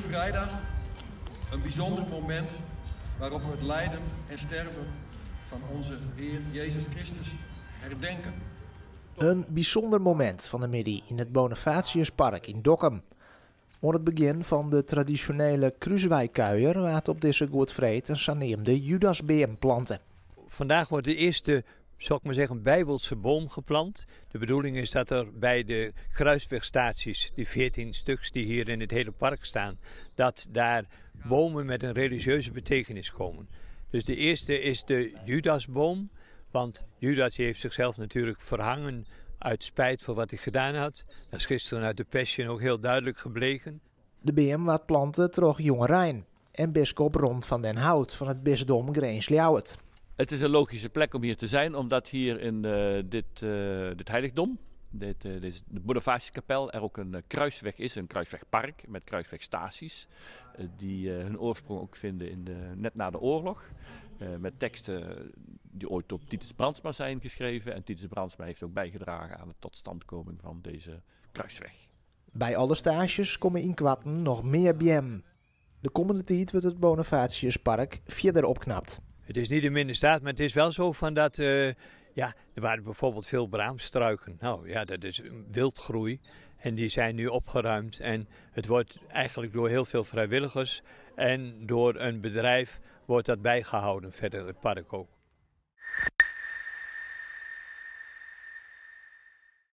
Vrijdag, een bijzonder moment waarop we het lijden en sterven van onze Heer Jezus Christus herdenken. Een bijzonder moment van de middag in het Bonifatiuspark in Dokkum. Voor het begin van de traditionele kruiswijkuier waard op deze Goedvreed een saneemde Judasbeem planten. Vandaag wordt de eerste, zal ik maar zeggen, bijbelse boom geplant. De bedoeling is dat er bij de kruiswegstaties, die 14 stuks die hier in het hele park staan, dat daar bomen met een religieuze betekenis komen. Dus de eerste is de Judasboom, want Judas heeft zichzelf natuurlijk verhangen uit spijt voor wat hij gedaan had. Dat is gisteren uit de Passion ook heel duidelijk gebleken. De beem wat planten trok Jonge Rijn en bischop Ron van den Hout van het bisdom Greens-Ljouwert. Het is een logische plek om hier te zijn, omdat hier in uh, dit, uh, dit heiligdom, dit, dit de Bonifatiuskapel, er ook een kruisweg is, een kruiswegpark met kruiswegstaties, die hun oorsprong ook vinden in de, net na de oorlog. met teksten die ooit op Titus Brandsma zijn geschreven. En Titus Brandsma heeft ook bijgedragen aan de totstandkoming van deze kruisweg. Bij alle stages komen in Kwatten nog meer BM. De komende tijd wordt het Bonifatiuspark verder opknapt. Het is niet in minder staat, maar het is wel zo van dat... Uh, ja, er waren bijvoorbeeld veel braamstruiken. Nou ja, dat is wildgroei. En die zijn nu opgeruimd. En het wordt eigenlijk door heel veel vrijwilligers en door een bedrijf wordt dat bijgehouden verder, het park ook.